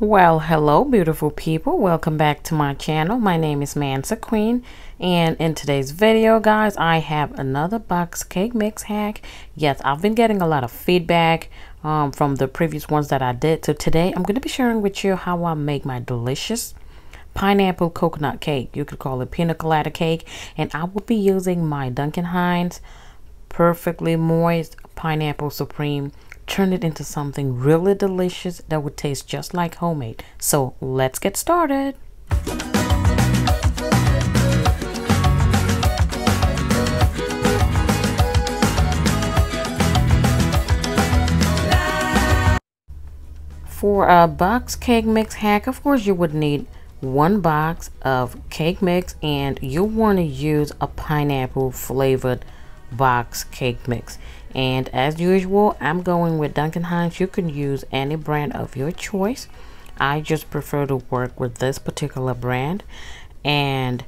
Well, hello, beautiful people. Welcome back to my channel. My name is Mansa Queen, and in today's video, guys, I have another box cake mix hack. Yes, I've been getting a lot of feedback um, from the previous ones that I did. So today, I'm going to be sharing with you how I make my delicious pineapple coconut cake. You could call it pina colada cake, and I will be using my Duncan Hines perfectly moist pineapple supreme turn it into something really delicious that would taste just like homemade. So let's get started. For a box cake mix hack, of course you would need one box of cake mix and you'll want to use a pineapple flavored box cake mix. And as usual I'm going with Duncan Hines you can use any brand of your choice. I just prefer to work with this particular brand. And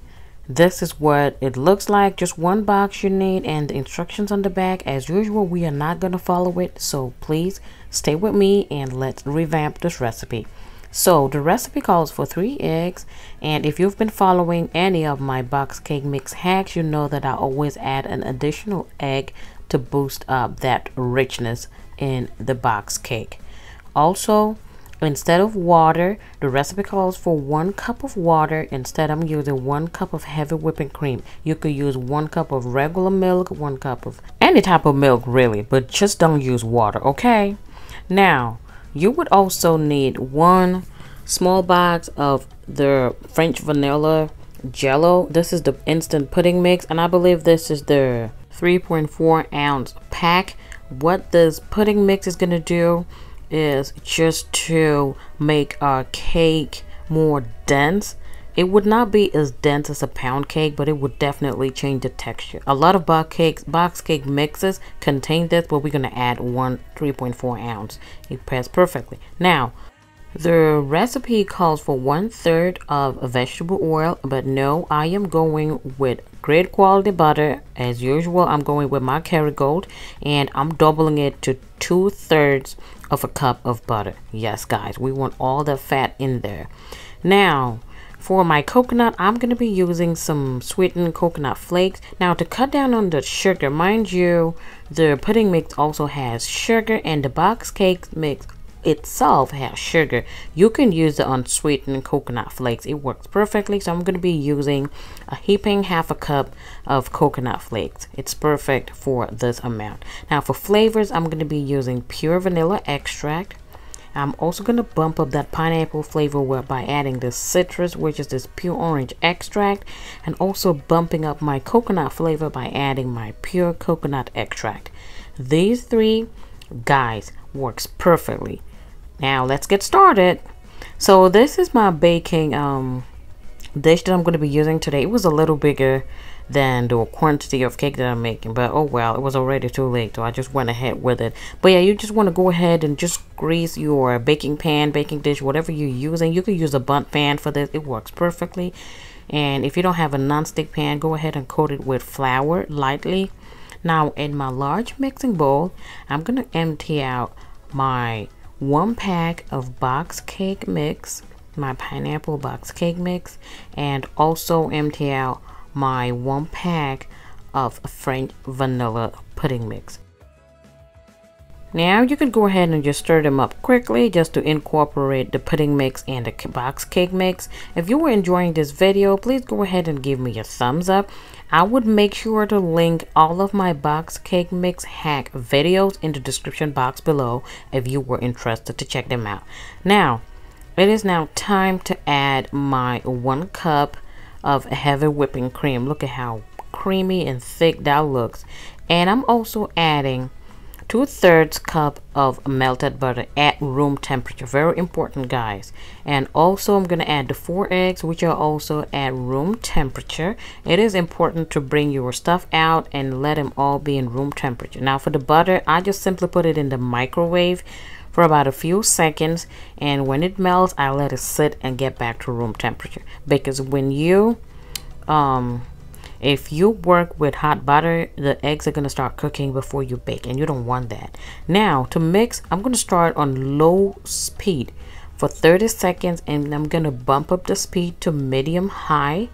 this is what it looks like. Just one box you need and the instructions on the back. As usual we are not going to follow it. So please stay with me and let's revamp this recipe so the recipe calls for three eggs and if you've been following any of my box cake mix hacks you know that I always add an additional egg to boost up that richness in the box cake. Also instead of water the recipe calls for one cup of water. Instead I'm using one cup of heavy whipping cream. You could use one cup of regular milk one cup of any type of milk really but just don't use water okay? Now you would also need one small box of the French vanilla jello. This is the instant pudding mix and I believe this is the 3.4 ounce pack. What this pudding mix is going to do is just to make our cake more dense it would not be as dense as a pound cake, but it would definitely change the texture. A lot of box cakes, box cake mixes contain this, but we're gonna add one 3.4 ounce. It pairs perfectly. Now, the recipe calls for one third of vegetable oil, but no, I am going with great quality butter. As usual, I'm going with my Kerrygold, and I'm doubling it to two thirds of a cup of butter. Yes, guys, we want all the fat in there. Now, for my coconut, I'm going to be using some sweetened coconut flakes. Now to cut down on the sugar, mind you, the pudding mix also has sugar and the box cake mix itself has sugar. You can use the unsweetened coconut flakes. It works perfectly. So I'm going to be using a heaping half a cup of coconut flakes. It's perfect for this amount. Now for flavors, I'm going to be using pure vanilla extract I'm also going to bump up that pineapple flavor by adding the citrus, which is this pure orange extract, and also bumping up my coconut flavor by adding my pure coconut extract. These three guys works perfectly. Now let's get started. So this is my baking um, dish that I'm going to be using today. It was a little bigger than the quantity of cake that I'm making. But oh well, it was already too late, so I just went ahead with it. But yeah, you just want to go ahead and just grease your baking pan, baking dish, whatever you're using. You can use a Bundt pan for this. It works perfectly. And if you don't have a non-stick pan, go ahead and coat it with flour lightly. Now in my large mixing bowl, I'm going to empty out my one pack of box cake mix, my pineapple box cake mix, and also empty out my one pack of French vanilla pudding mix. Now you can go ahead and just stir them up quickly just to incorporate the pudding mix and the box cake mix. If you were enjoying this video, please go ahead and give me a thumbs up. I would make sure to link all of my box cake mix hack videos in the description box below if you were interested to check them out. Now, it is now time to add my one cup of heavy whipping cream. Look at how creamy and thick that looks. And I'm also adding two thirds cup of melted butter at room temperature. Very important, guys. And also I'm going to add the four eggs, which are also at room temperature. It is important to bring your stuff out and let them all be in room temperature. Now for the butter, I just simply put it in the microwave for about a few seconds and when it melts I let it sit and get back to room temperature. Because when you um if you work with hot butter the eggs are going to start cooking before you bake and you don't want that. Now to mix I'm going to start on low speed for 30 seconds and I'm going to bump up the speed to medium high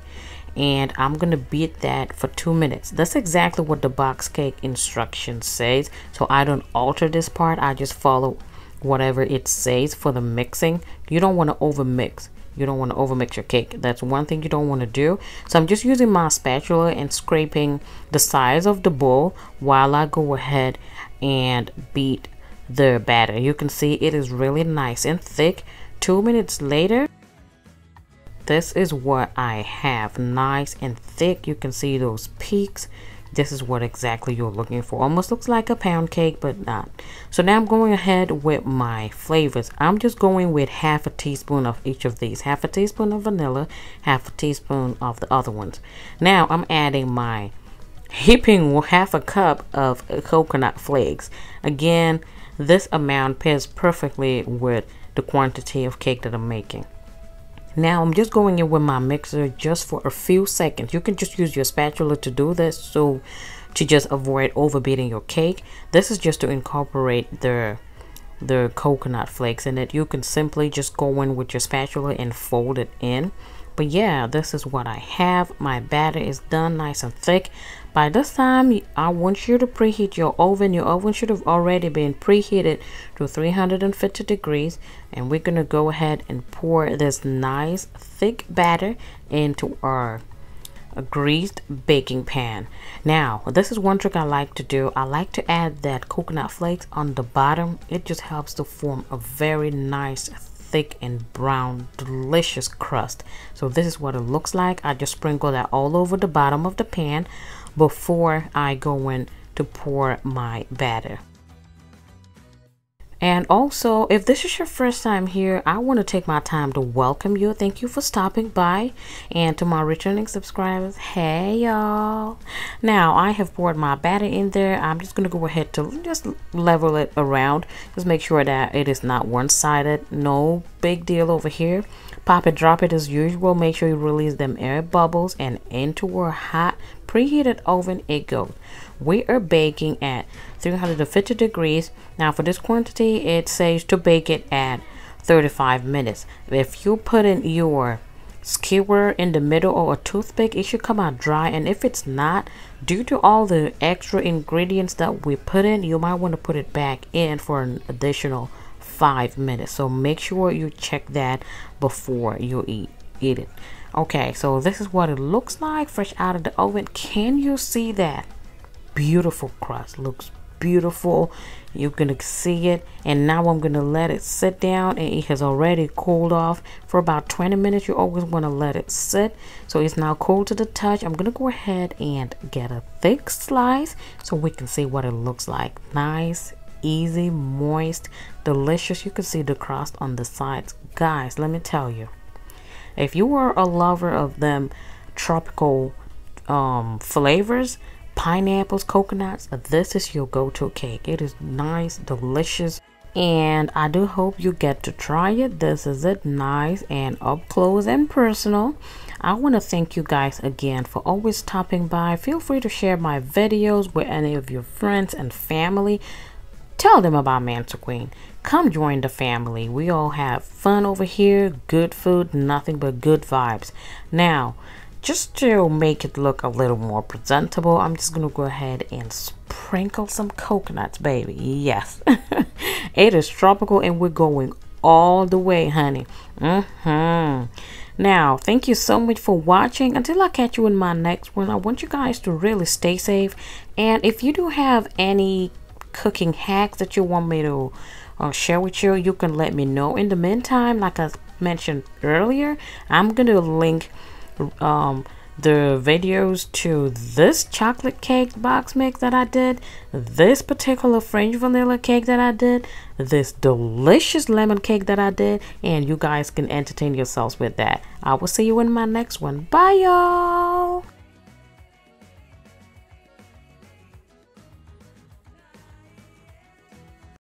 and I'm gonna beat that for two minutes. That's exactly what the box cake instruction says so I don't alter this part I just follow whatever it says for the mixing you don't want to over mix you don't want to over mix your cake. That's one thing you don't want to do. So I'm just using my spatula and scraping the size of the bowl while I go ahead and beat the batter. You can see it is really nice and thick. Two minutes later this is what I have. Nice and thick. You can see those peaks this is what exactly you're looking for. Almost looks like a pound cake but not. So now I'm going ahead with my flavors. I'm just going with half a teaspoon of each of these. Half a teaspoon of vanilla half a teaspoon of the other ones. Now I'm adding my heaping half a cup of coconut flakes. Again this amount pairs perfectly with the quantity of cake that I'm making now I'm just going in with my mixer just for a few seconds. You can just use your spatula to do this so to just avoid overbeating your cake. This is just to incorporate the the coconut flakes in it. You can simply just go in with your spatula and fold it in. But yeah, this is what I have. My batter is done nice and thick. By this time, I want you to preheat your oven. Your oven should have already been preheated to 350 degrees. And we're going to go ahead and pour this nice thick batter into our a greased baking pan. Now, this is one trick I like to do. I like to add that coconut flakes on the bottom. It just helps to form a very nice thick and brown delicious crust so this is what it looks like I just sprinkle that all over the bottom of the pan before I go in to pour my batter. And also, if this is your first time here, I want to take my time to welcome you. Thank you for stopping by. And to my returning subscribers, hey y'all. Now, I have poured my batter in there. I'm just going to go ahead to just level it around. Just make sure that it is not one-sided. No big deal over here. Pop it, drop it as usual. Make sure you release them air bubbles and into a hot preheated oven it goes. We are baking at 350 degrees. Now for this quantity, it says to bake it at 35 minutes. If you put in your skewer in the middle or a toothpick, it should come out dry. And if it's not, due to all the extra ingredients that we put in, you might want to put it back in for an additional five minutes. So make sure you check that before you eat, eat it. Okay, so this is what it looks like fresh out of the oven. Can you see that? Beautiful crust. Looks beautiful. You can see it. And now I'm to let it sit down. And it has already cooled off for about 20 minutes. You always want to let it sit. So it's now cool to the touch. I'm to go ahead and get a thick slice so we can see what it looks like. Nice, easy, moist, delicious. You can see the crust on the sides. Guys, let me tell you if you are a lover of them tropical um, flavors, pineapples, coconuts, this is your go-to cake. It is nice, delicious, and I do hope you get to try it. This is it, nice and up close and personal. I want to thank you guys again for always stopping by. Feel free to share my videos with any of your friends and family. Tell them about Mansa Queen. Come join the family. We all have fun over here, good food, nothing but good vibes. Now, just to make it look a little more presentable, I'm just going to go ahead and sprinkle some coconuts, baby. Yes, it is tropical and we're going all the way, honey. Mm-hmm. Now, thank you so much for watching. Until I catch you in my next one, I want you guys to really stay safe. And if you do have any cooking hacks that you want me to uh, share with you, you can let me know. In the meantime, like I mentioned earlier, I'm going to link um, the videos to this chocolate cake box mix that I did, this particular French vanilla cake that I did, this delicious lemon cake that I did, and you guys can entertain yourselves with that. I will see you in my next one. Bye, y'all.